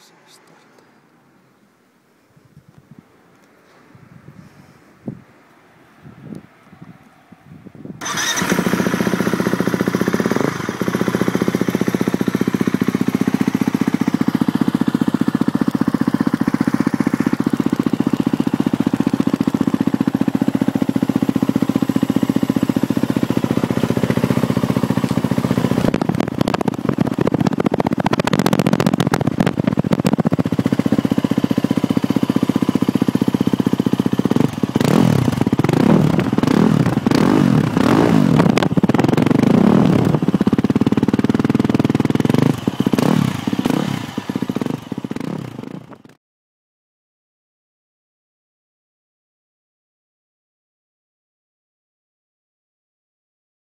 しました。